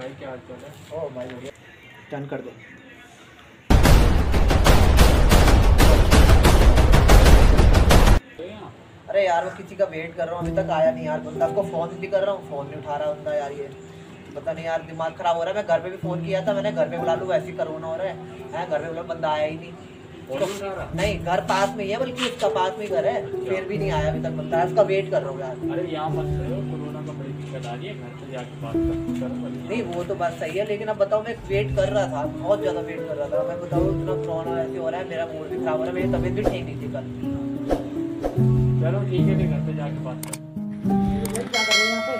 भाई क्या हाल चाल है? ओ भाई बढ़िया डन कर दो। अरे यार मैं किसी का वेट कर रहा हूँ अभी तक आया नहीं यार। बंदा आपको फ़ोन भी कर रहा हूँ फ़ोन नहीं उठा रहा बंदा यार ये। पता नहीं यार दिमाग खराब हो रहा है। मैं घर पे भी फ़ोन किया था मैंने घर पे बुला लू वैसे ही करोना हो रहा है घर पे बुला बंदा आया ही नहीं। नहीं घर पास में ही है बल्कि उसका पास में घर है। फिर भी नहीं आया अभी तक बंदा। उसका वेट कर रहा हूँ यार। अरे यहाँ मत कोरोना का बड़ी दिक्कत आ रही है घर पे जाके बात कर नहीं वो तो बात सही है लेकिन अब बताओ मैं वेट कर रहा था बहुत ज़्यादा वेट कर रहा था। मैं बताऊँ इतना कोरोना ऐसे हो रहा है मेरा मूड भी खराब हो रहा है मेरी तबीयत भी ठीक नहीं थी कल। चलो ठीक है घर पे जाके बात कर। ये क्या कर रहे हैं यहाँ पे?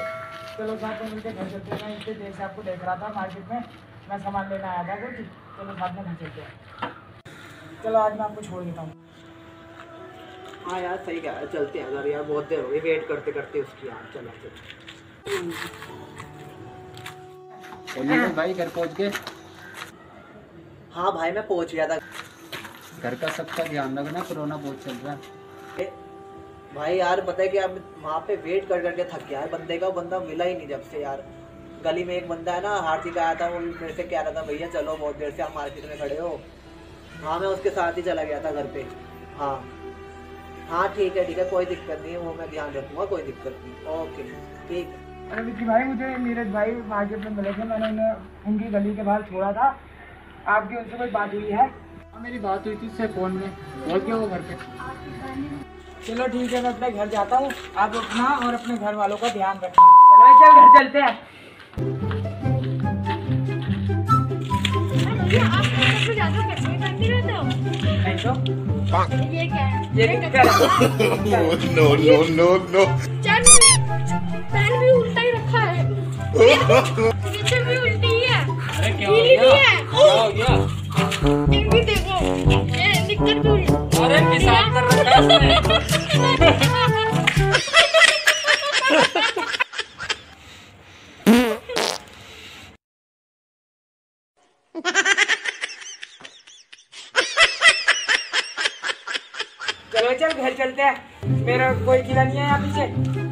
चलो साथ में मिलकर घर चलते हैं। मैं इतने देर से आपको देख रहा था मार्केट में मैं सामान लेने आया था कुछ। चलो साथ में घर चलते हैं। चलो आज मैं आपको छोड़ देता हूँ। हाँ यार सही कह चलते हैं अगर यार बहुत देर हो गई वेट करते करते उसकी यार चलो चलो भाई घर पहुँच गए। हाँ भाई मैं पहुँच गया था। घर का सबका ध्यान रखना कोरोना बहुत चल रहा है। भाई यार पता है कि अब वहाँ पे वेट कर करके थक गया यार बंदे का बंदा मिला ही नहीं जब से यार। गली में एक बंदा है ना हार्दिक आया था वो मेरे से कह रहा था भैया चलो बहुत देर से आप मार्केट में खड़े हो। हाँ मैं उसके साथ ही चला गया था घर पे। हाँ। हाँ ठीक है ठीक है कोई दिक्कत नहीं है वो मैं ध्यान रखूँगा कोई दिक्कत नहीं। ओके ठीक है। अरे विक्की भाई मुझे नीरज भाई मार्केट में मिले थे मैंने उन्हें उनकी गली के बाहर छोड़ा था। आपकी उनसे कोई बात हुई है? हाँ मेरी बात हुई थी उससे फ़ोन में। बोल के वो घर पे? चलो ठीक है मैं अपने घर जाता हूँ। आप अपना और अपने घर वालों का ध्यान रखना। चलो चल घर चलते हैं। आप तो ये क्या है ये no, no, no, no. चल पैन भी उल्टा ही रखा है नीचे भी उल्टी ही है अरे क्या है क्या हो गया ये भी देखो ये निकल भी अरे पेशाब कर रखा है चलो घर चलते हैं। मेरा कोई किला नहीं है यहाँ पीछे।